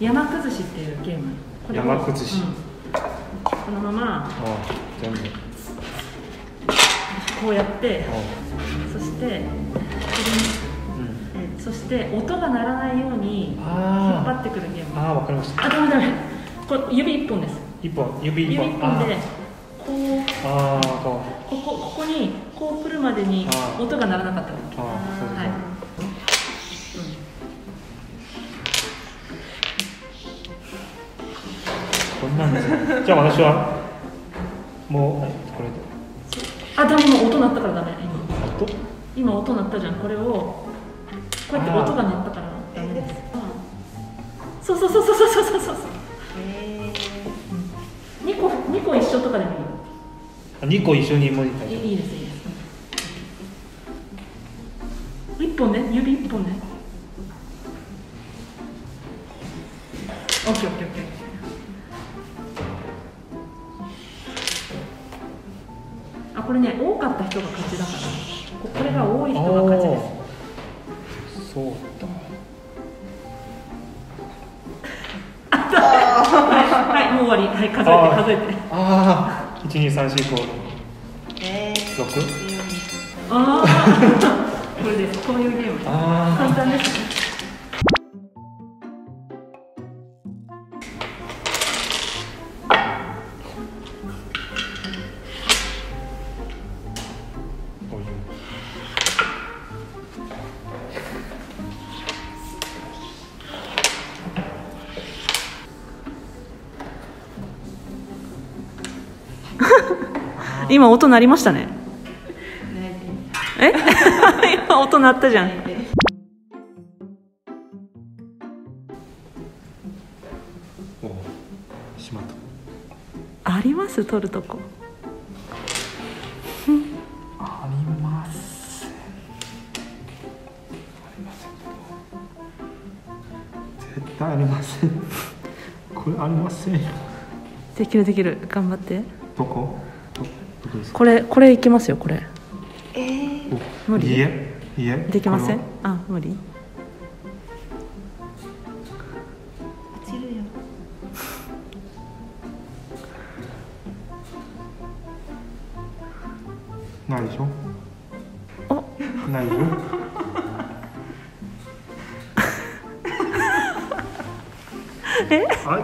山崩しっていうゲーム。山崩し。うん。このままあ全部。こうやってあそしてこれにうん。えそして音が鳴らないように引っあ張ってくるゲーム。ああわかりました。あダメダメ。これ指一本です。一本。指指一本。一本でこうあこここここにこう来るまでに音が鳴らなかった。ああそうです。はいなんですねじゃあ私はもうはいこれであダメもう音鳴ったからダメ今あと今音鳴ったじゃん。これをこうやって音が鳴ったから。ダメです。そうそうそうそうそうそうそう。そうえ二個二個一緒とかでもいい。二個一緒にもいいですいいです一本ね。指一本ね。オこれね多かった人が勝ちだから。これが多い人が勝ちですそうだはいもう終わりはい数えて数えてああ一二三四五ー、えー、六ああこれですこういうゲームあ簡単です 今音鳴りましたね。え？今音鳴ったじゃん。あります？取るとこ。あります。ありません絶対ありません。これありませんよ。できるできる。頑張ってどこ？どどこですか？これこれいけますよこれ。えー、お無理？いえいえできません？こあ無理？落ちるよ。れはないでしょ？おないでしょ？え？あ